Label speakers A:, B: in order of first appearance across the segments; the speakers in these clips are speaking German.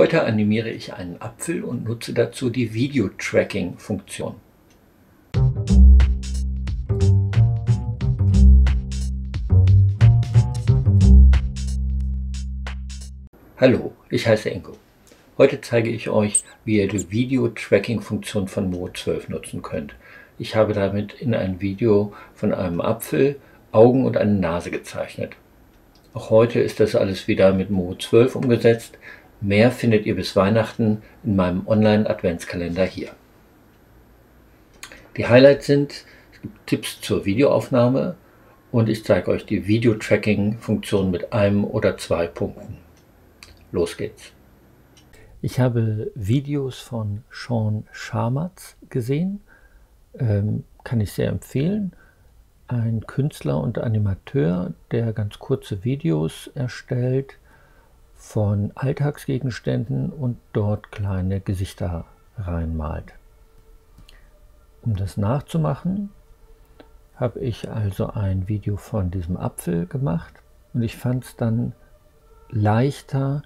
A: Heute animiere ich einen Apfel und nutze dazu die Video-Tracking-Funktion. Hallo, ich heiße Ingo. Heute zeige ich euch, wie ihr die Video-Tracking-Funktion von Mo12 nutzen könnt. Ich habe damit in ein Video von einem Apfel Augen und eine Nase gezeichnet. Auch heute ist das alles wieder mit Mo12 umgesetzt. Mehr findet ihr bis Weihnachten in meinem Online-Adventskalender hier. Die Highlights sind, es gibt Tipps zur Videoaufnahme und ich zeige euch die Video-Tracking-Funktion mit einem oder zwei Punkten. Los geht's. Ich habe Videos von Sean Schamatz gesehen, ähm, kann ich sehr empfehlen. Ein Künstler und Animateur, der ganz kurze Videos erstellt von Alltagsgegenständen und dort kleine Gesichter reinmalt. Um das nachzumachen, habe ich also ein Video von diesem Apfel gemacht und ich fand es dann leichter,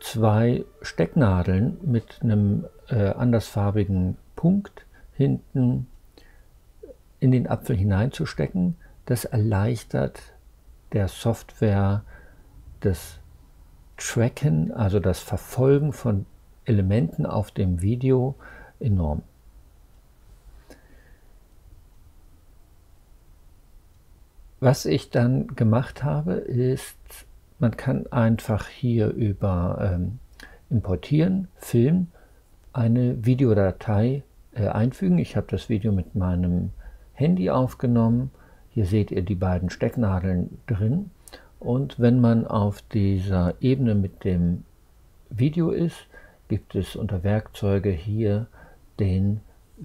A: zwei Stecknadeln mit einem äh, andersfarbigen Punkt hinten in den Apfel hineinzustecken. Das erleichtert der Software das Tracken, also das Verfolgen von Elementen auf dem Video enorm. Was ich dann gemacht habe, ist, man kann einfach hier über ähm, Importieren, Film, eine Videodatei äh, einfügen. Ich habe das Video mit meinem Handy aufgenommen. Hier seht ihr die beiden Stecknadeln drin. Und wenn man auf dieser Ebene mit dem Video ist, gibt es unter Werkzeuge hier den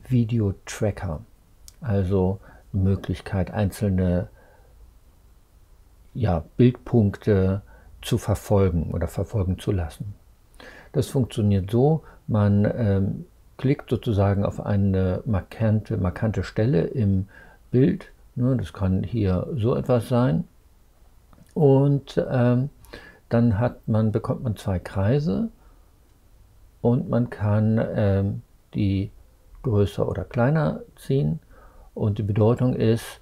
A: Video-Tracker. Also die Möglichkeit, einzelne ja, Bildpunkte zu verfolgen oder verfolgen zu lassen. Das funktioniert so, man ähm, klickt sozusagen auf eine markante, markante Stelle im Bild. Ne, das kann hier so etwas sein. Und ähm, dann hat man, bekommt man zwei Kreise und man kann ähm, die größer oder kleiner ziehen. Und die Bedeutung ist,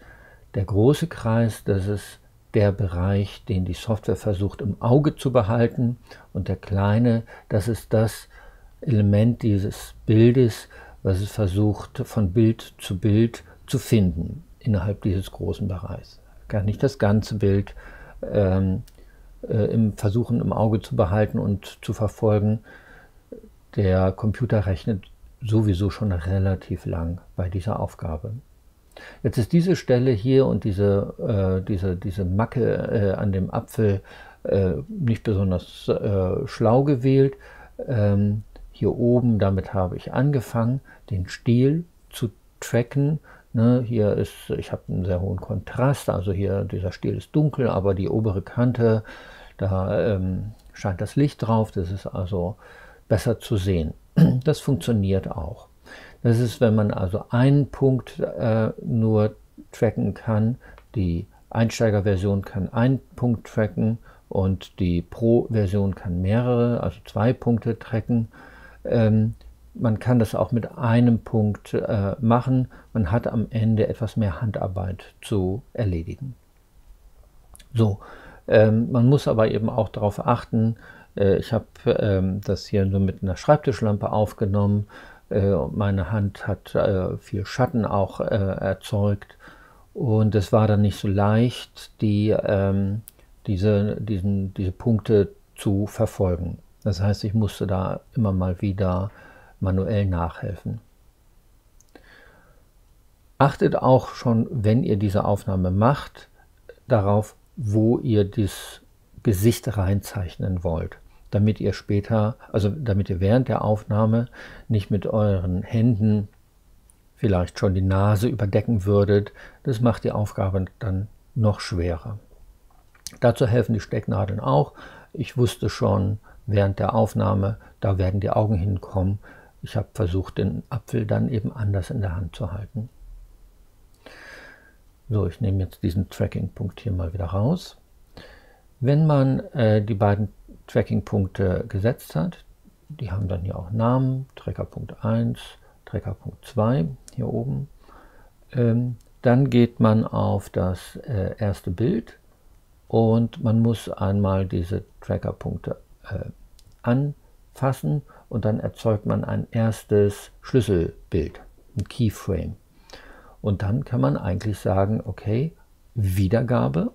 A: der große Kreis, das ist der Bereich, den die Software versucht im Auge zu behalten. Und der kleine, das ist das Element dieses Bildes, was es versucht von Bild zu Bild zu finden innerhalb dieses großen Bereichs. Gar nicht das ganze Bild ähm, äh, im Versuchen im Auge zu behalten und zu verfolgen. Der Computer rechnet sowieso schon relativ lang bei dieser Aufgabe. Jetzt ist diese Stelle hier und diese, äh, diese, diese Macke äh, an dem Apfel äh, nicht besonders äh, schlau gewählt. Ähm, hier oben, damit habe ich angefangen, den Stiel zu tracken. Ne, hier ist, ich habe einen sehr hohen Kontrast, also hier dieser Stiel ist dunkel, aber die obere Kante, da ähm, scheint das Licht drauf, das ist also besser zu sehen. Das funktioniert auch. Das ist, wenn man also einen Punkt äh, nur tracken kann. Die Einsteigerversion kann einen Punkt tracken und die Pro-Version kann mehrere, also zwei Punkte tracken. Ähm, man kann das auch mit einem Punkt äh, machen. Man hat am Ende etwas mehr Handarbeit zu erledigen. So, ähm, man muss aber eben auch darauf achten, äh, ich habe ähm, das hier nur mit einer Schreibtischlampe aufgenommen. Äh, meine Hand hat äh, viel Schatten auch äh, erzeugt und es war dann nicht so leicht, die, ähm, diese, diesen, diese Punkte zu verfolgen. Das heißt, ich musste da immer mal wieder manuell nachhelfen. Achtet auch schon, wenn ihr diese Aufnahme macht, darauf, wo ihr das Gesicht reinzeichnen wollt damit ihr später, also damit ihr während der Aufnahme nicht mit euren Händen vielleicht schon die Nase überdecken würdet. Das macht die Aufgabe dann noch schwerer. Dazu helfen die Stecknadeln auch. Ich wusste schon während der Aufnahme, da werden die Augen hinkommen. Ich habe versucht, den Apfel dann eben anders in der Hand zu halten. So, ich nehme jetzt diesen Tracking-Punkt hier mal wieder raus. Wenn man äh, die beiden Tracking-Punkte gesetzt hat, die haben dann hier auch Namen, Trackerpunkt 1, Trackerpunkt 2 hier oben. Ähm, dann geht man auf das äh, erste Bild und man muss einmal diese Trackerpunkte äh, anfassen und dann erzeugt man ein erstes Schlüsselbild, ein Keyframe. Und dann kann man eigentlich sagen, okay, Wiedergabe.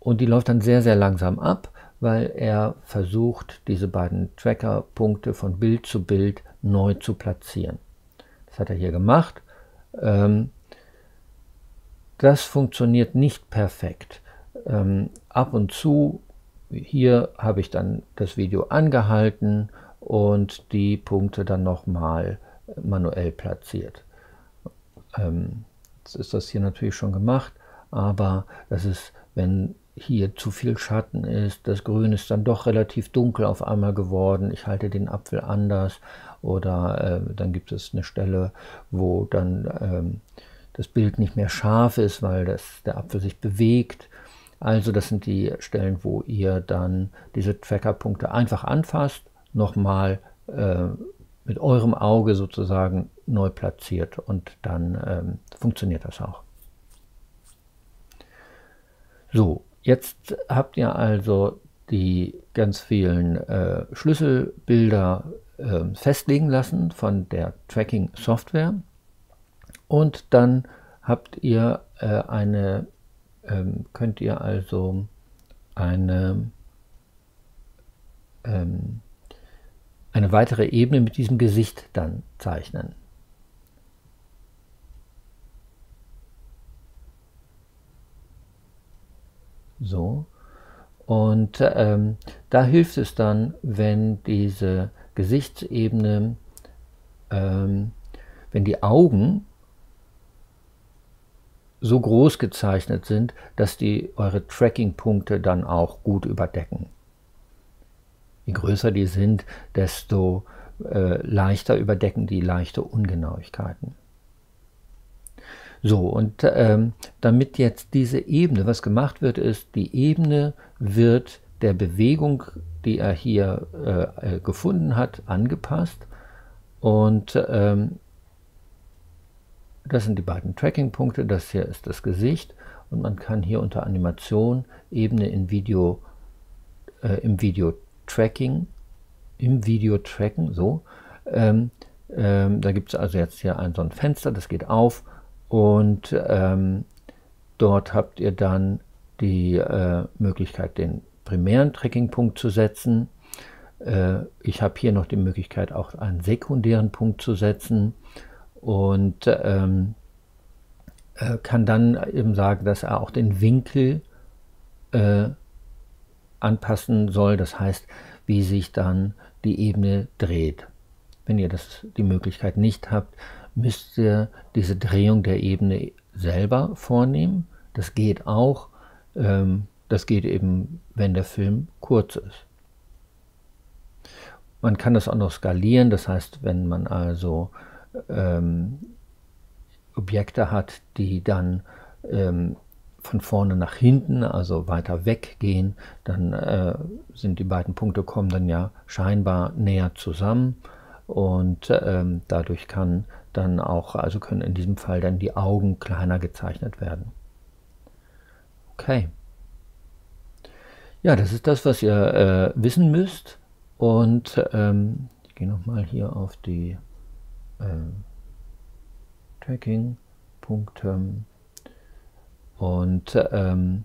A: Und die läuft dann sehr, sehr langsam ab, weil er versucht, diese beiden Trackerpunkte von Bild zu Bild neu zu platzieren. Das hat er hier gemacht. Ähm, das funktioniert nicht perfekt. Ähm, ab und zu, hier habe ich dann das Video angehalten und die Punkte dann nochmal manuell platziert. Ähm, jetzt ist das hier natürlich schon gemacht, aber das ist, wenn hier zu viel Schatten ist, das Grün ist dann doch relativ dunkel auf einmal geworden, ich halte den Apfel anders oder äh, dann gibt es eine Stelle, wo dann ähm, das Bild nicht mehr scharf ist, weil das, der Apfel sich bewegt. Also das sind die Stellen, wo ihr dann diese Trackerpunkte einfach anfasst, nochmal äh, mit eurem Auge sozusagen neu platziert und dann ähm, funktioniert das auch. So, jetzt habt ihr also die ganz vielen äh, Schlüsselbilder äh, festlegen lassen von der Tracking-Software und dann habt ihr äh, eine, ähm, könnt ihr also eine, ähm, eine weitere Ebene mit diesem Gesicht dann zeichnen. So. Und ähm, da hilft es dann, wenn diese Gesichtsebene, ähm, wenn die Augen so groß gezeichnet sind, dass die eure Tracking-Punkte dann auch gut überdecken. Je größer die sind, desto äh, leichter überdecken die leichte Ungenauigkeiten. So, und ähm, damit jetzt diese Ebene, was gemacht wird, ist, die Ebene wird der Bewegung, die er hier äh, äh gefunden hat, angepasst. Und ähm, das sind die beiden Tracking-Punkte. Das hier ist das Gesicht und man kann hier unter Animation Ebene in Video, äh, im Video Tracking, im Video tracken, so. Ähm, ähm, da gibt es also jetzt hier ein so ein Fenster, das geht auf und ähm, dort habt ihr dann die äh, Möglichkeit, den primären Tracking-Punkt zu setzen. Äh, ich habe hier noch die Möglichkeit, auch einen sekundären Punkt zu setzen und ähm, äh, kann dann eben sagen, dass er auch den Winkel äh, anpassen soll, das heißt, wie sich dann die Ebene dreht. Wenn ihr das, die Möglichkeit nicht habt, müsst ihr diese Drehung der Ebene selber vornehmen. Das geht auch. Ähm, das geht eben, wenn der Film kurz ist. Man kann das auch noch skalieren, das heißt, wenn man also ähm, Objekte hat, die dann ähm, von vorne nach hinten, also weiter weggehen, dann äh, sind die beiden Punkte kommen dann ja scheinbar näher zusammen und ähm, dadurch kann dann auch, also können in diesem Fall dann die Augen kleiner gezeichnet werden. Okay. Ja, das ist das, was ihr äh, wissen müsst und ähm, ich gehe nochmal hier auf die ähm, Tracking-Punkte. Und ähm,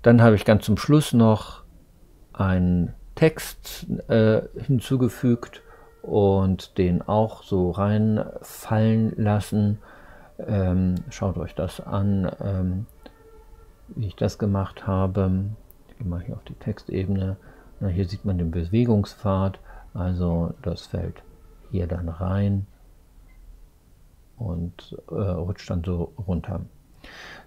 A: dann habe ich ganz zum Schluss noch einen Text äh, hinzugefügt und den auch so reinfallen lassen. Ähm, schaut euch das an, ähm, wie ich das gemacht habe. Ich gehe mal hier auf die Textebene. Na, hier sieht man den Bewegungspfad, also das fällt hier dann rein und äh, rutscht dann so runter.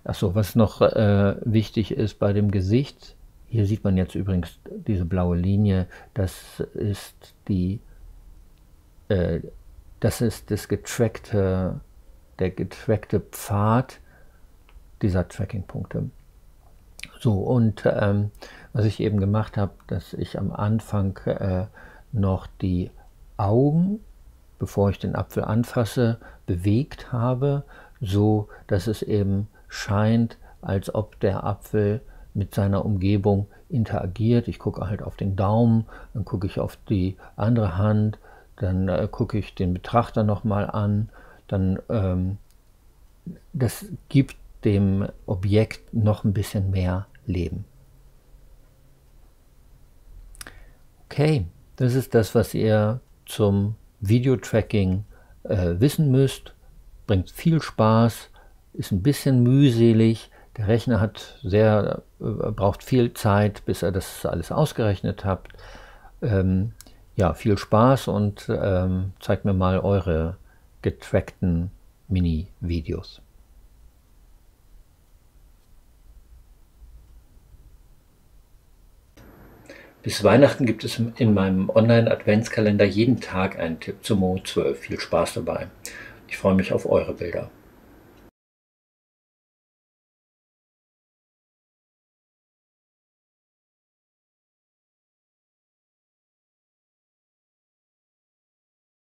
A: Achso, was noch äh, wichtig ist bei dem Gesicht, hier sieht man jetzt übrigens diese blaue Linie, das ist die, äh, das ist das getrackte, der getrackte Pfad dieser Tracking-Punkte. So, und ähm, was ich eben gemacht habe, dass ich am Anfang äh, noch die Augen, bevor ich den Apfel anfasse, bewegt habe, so dass es eben scheint, als ob der Apfel mit seiner Umgebung interagiert. Ich gucke halt auf den Daumen, dann gucke ich auf die andere Hand, dann äh, gucke ich den Betrachter nochmal an, dann ähm, das gibt dem Objekt noch ein bisschen mehr Leben. Okay, das ist das, was ihr zum Videotracking äh, wissen müsst. Bringt viel Spaß, ist ein bisschen mühselig. Der Rechner hat sehr, äh, braucht viel Zeit, bis er das alles ausgerechnet hat. Ähm, ja, viel Spaß und ähm, zeigt mir mal eure getrackten Mini-Videos. Bis Weihnachten gibt es in meinem Online-Adventskalender jeden Tag einen Tipp zum Mo 12. Viel Spaß dabei. Ich freue mich auf eure Bilder.